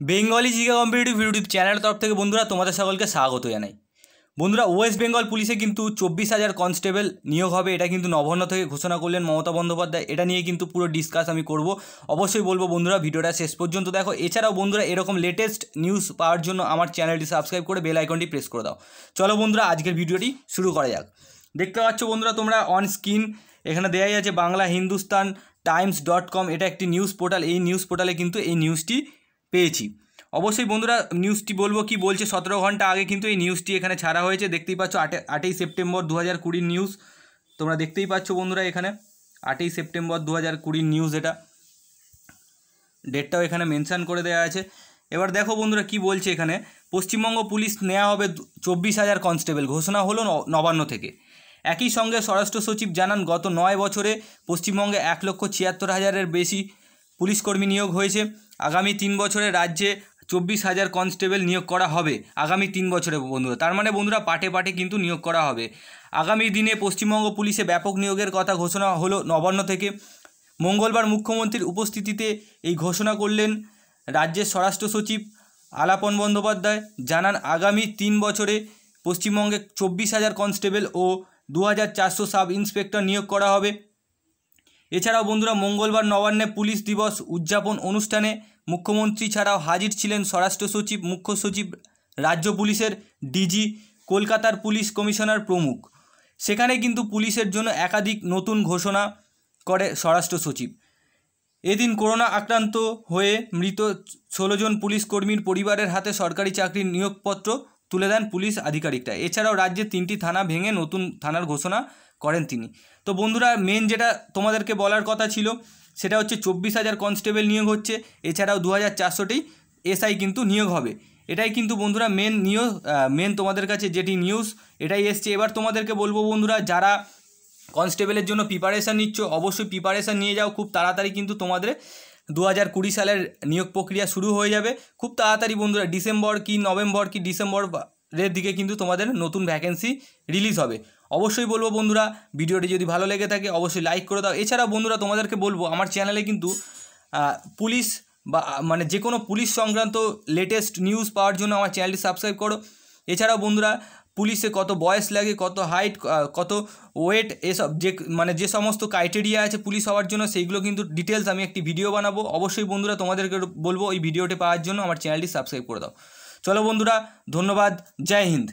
Bengali GK competitive YouTube চ্যানেলের তরফ থেকে বন্ধুরা তোমাদের সকলকে স্বাগত জানাই। বন্ধুরা, ওয়েস্ট বেঙ্গল পুলিশে কিন্তু চব্বিশ হাজার কনস্টেবল নিয়োগ হবে, এটা কিন্তু নবান্ন থেকে ঘোষণা করলেন মমতা বন্দ্যোপাধ্যায়। এটা নিয়ে কিন্তু পুরো ডিসকাস আমি করব। অবশ্যই বলব বন্ধুরা, ভিডিওটা শেষ পর্যন্ত দেখো। এছাড়াও বন্ধুরা, এরকম লেটেস্ট নিউজ পাওয়ার জন্য আমার চ্যানেলটি সাবস্ক্রাইব করে বেল আইকনটি প্রেস করে দাও। চলো বন্ধুরা, আজকের ভিডিওটি শুরু করা যাক। দেখতে পাচ্ছ বন্ধুরা, তোমরা অন স্ক্রিন এখানে দেওয়াই আছে Bangla, Hindustan Times dot com এটা একটি নিউজ পোর্টাল এই নিউজ পোর্টালে কিন্তু এই নিউজটি পেয়েছি। অবশ্যই বন্ধুরা নিউজটি বলব কি বলছে, সতেরো ঘণ্টা আগে কিন্তু এই নিউজটি এখানে ছাড়া হয়েছে। দেখতেই পাচ্ছ, আটে, আটই সেপ্টেম্বর দু হাজার কুড়ির নিউজ তোমরা দেখতেই পাচ্ছ বন্ধুরা এখানে, আটই সেপ্টেম্বর দু হাজার কুড়ির নিউজ এটা। ডেটটাও এখানে মেনশান করে দেওয়া আছে। এবার দেখো বন্ধুরা কি বলছে এখানে, পশ্চিমবঙ্গ পুলিশ নেওয়া হবে চব্বিশ হাজার কনস্টেবল ঘোষণা হলো নবান্ন থেকে। একই সঙ্গে স্বরাষ্ট্র সচিব জানান, গত নয় বছরে পশ্চিমবঙ্গে এক লক্ষ ছিয়াত্তর হাজারের বেশি পুলিশকর্মী নিয়োগ হয়েছে। আগামী তিন বছরে রাজ্যে চব্বিশ হাজার কনস্টেবল নিয়োগ করা হবে। আগামী তিন বছরে বন্ধুরা। তার মানে বন্ধুরা, পাটে পাটে কিন্তু নিয়োগ করা হবে। আগামী দিনে পশ্চিমবঙ্গ পুলিশে ব্যাপক নিয়োগের কথা ঘোষণা হলো নবান্ন থেকে। মঙ্গলবার মুখ্যমন্ত্রীর উপস্থিতিতে এই ঘোষণা করলেন রাজ্যের স্বরাষ্ট্র সচিব আলাপন বন্দ্যোপাধ্যায়। জানান, আগামী তিন বছরে পশ্চিমবঙ্গে চব্বিশ হাজার কনস্টেবল ও দু হাজার চারশো সাব ইন্সপেক্টর নিয়োগ করা হবে। এছাড়াও বন্ধুরা মঙ্গলবার নবান্নে পুলিশ দিবস উদযাপন অনুষ্ঠানে মুখ্যমন্ত্রী ছাড়াও হাজির ছিলেন স্বরাষ্ট্র সচিব, মুখ্য সচিব, রাজ্য পুলিশের ডিজি, কলকাতার পুলিশ কমিশনার প্রমুখ। সেখানে কিন্তু পুলিশের জন্য একাধিক নতুন ঘোষণা করে স্বরাষ্ট্র সচিব। এদিন করোনা আক্রান্ত হয়ে মৃত ষোলো জন পুলিশ কর্মীর পরিবারের হাতে সরকারি চাকরির নিয়োগপত্র তুলে দেন পুলিশ আধিকারিকরা। এছাড়াও রাজ্যে তিনটি থানা ভেঙে নতুন থানার ঘোষণা করেন তিনি। তো বন্ধুরা মেন যেটা তোমাদেরকে বলার কথা ছিল, সেটা হচ্ছে চব্বিশ হাজার কনস্টেবল নিয়োগ হচ্ছে। এছাড়াও দু হাজার চারশোটি এসআই কিন্তু নিয়োগ হবে। এটাই কিন্তু বন্ধুরা মেন নিয়োগ মেন তোমাদের কাছে যেটি নিউজ এটাই এসছে। এবার তোমাদেরকে বলব বন্ধুরা, যারা কনস্টেবলের জন্য প্রিপারেশান নিচ্ছ, অবশ্যই প্রিপারেশান নিয়ে যাও। খুব তাড়াতাড়ি কিন্তু তোমাদের দু হাজার কুড়ি সালের নিয়োগ প্রক্রিয়া শুরু হয়ে যাবে। খুব তাড়াতাড়ি বন্ধুরা, ডিসেম্বর কি, নভেম্বর কি ডিসেম্বর বা- দিকে কিন্তু তোমাদের নতুন ভ্যাকেন্সি রিলিজ হবে। অবশ্যই বলব বন্ধুরা, ভিডিওটি যদি ভালো লেগে থাকে অবশ্যই লাইক করে দাও। এছাড়া বন্ধুরা, তোমাদেরকে বলব, আমার চ্যানেলে কিন্তু পুলিশ বা মানে যে কোনো পুলিশ সংক্রান্ত লেটেস্ট নিউজ পাওয়ার জন্য আমার চ্যানেলটি সাবস্ক্রাইব করো। এছাড়াও বন্ধুরা, পুলিশে কত বয়স লাগে, কত হাইট কত ওয়েট এসব যে মানে যে সমস্ত ক্রাইটেরিয়া আছে পুলিশ হওয়ার জন্য, সেইগুলো কিন্তু ডিটেলস আমি একটি ভিডিও বানাবো। অবশ্যই বন্ধুরা, তোমাদেরকে বলব এই ভিডিওটি পাওয়ার জন্য আমার চ্যানেলটি সাবস্ক্রাইব করে দাও। চলো বন্ধুরা, ধন্যবাদ, জয় হিন্দ।